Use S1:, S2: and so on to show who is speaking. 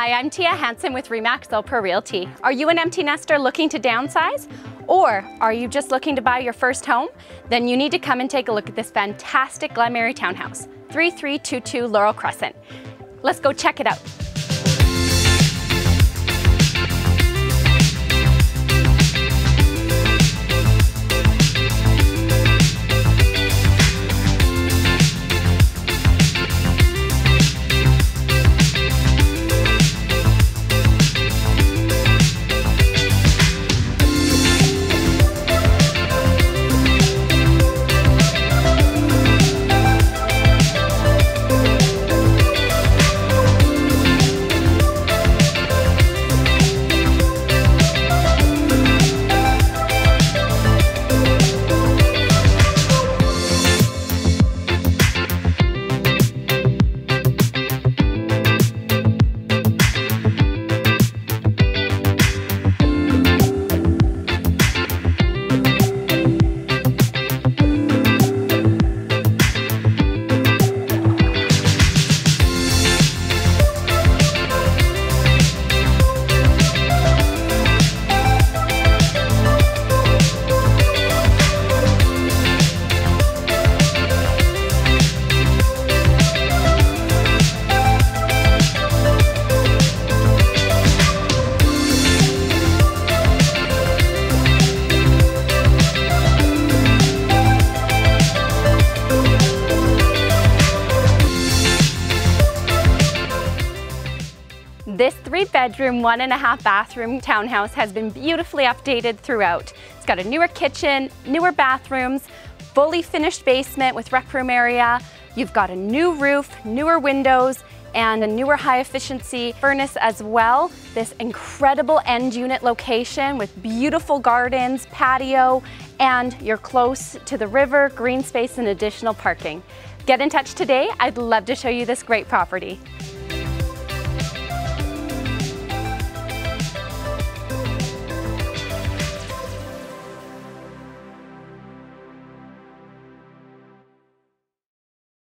S1: Hi, I'm Thea Hanson with Remax All Pro Realty. Are you an empty nester looking to downsize? Or are you just looking to buy your first home? Then you need to come and take a look at this fantastic Glenmerry townhouse, 3322 Laurel Crescent. Let's go check it out. This three bedroom, one and a half bathroom townhouse has been beautifully updated throughout. It's got a newer kitchen, newer bathrooms, fully finished basement with rec room area. You've got a new roof, newer windows, and a newer high efficiency furnace as well. This incredible end unit location with beautiful gardens, patio, and you're close to the river, green space, and additional parking. Get in touch today. I'd love to show you this great property.